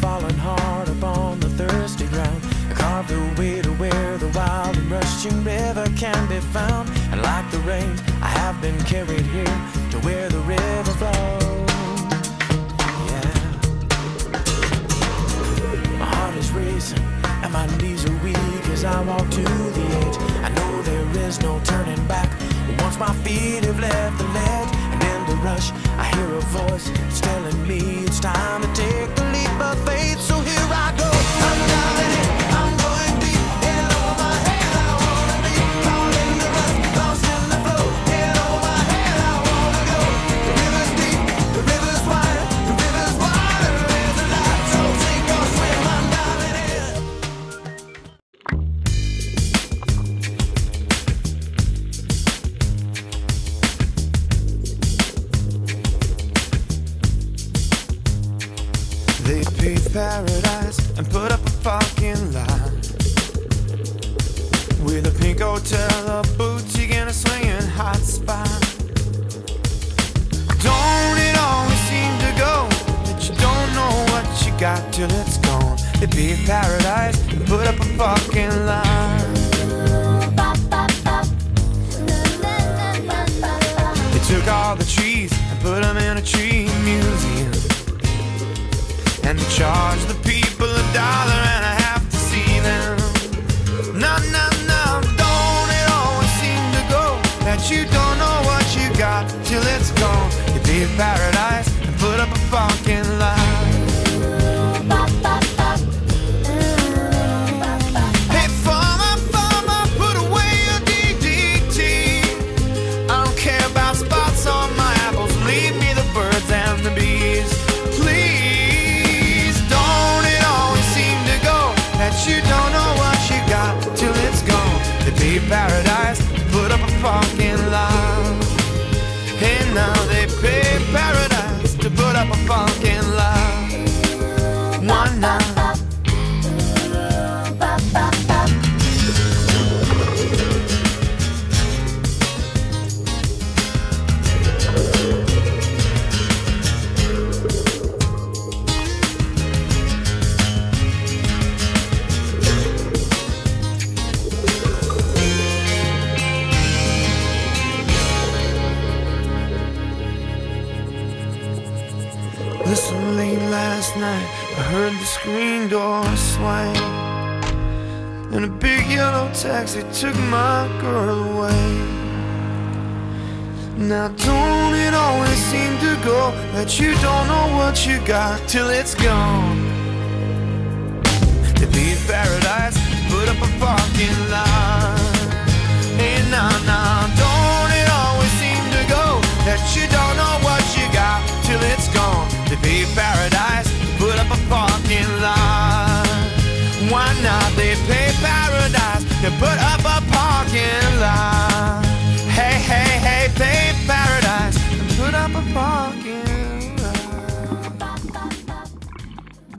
fallen hard upon the thirsty ground. I carved a way to where the wild and rushing river can be found. And like the rain, I have been carried here to where the river flows. Yeah. My heart is racing and my knees are weak as I walk to the edge. I know there is no turning back. Once my feet have left the ledge, and in the rush, I hear a voice telling me it's time They paved paradise and put up a fucking line. With a pink hotel, a boutique, and a swinging hot spot. Don't it always seem to go that you don't know what you got till it's gone? They paved paradise and put up a fucking line. They took all the trees and put them in a tree museum and charge the people a dollar and a half to see them. No, no, no, don't it always seem to go that you don't know what you got till it's gone? You leave paradise and put up a fucking now Listen, late last night, I heard the screen door swing. And a big yellow taxi took my girl away. Now, don't it always seem to go that you don't know what you got till it's gone? Why not? They pay paradise to put up a parking